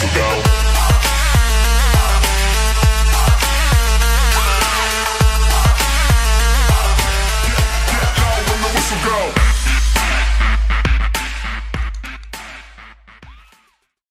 Yes,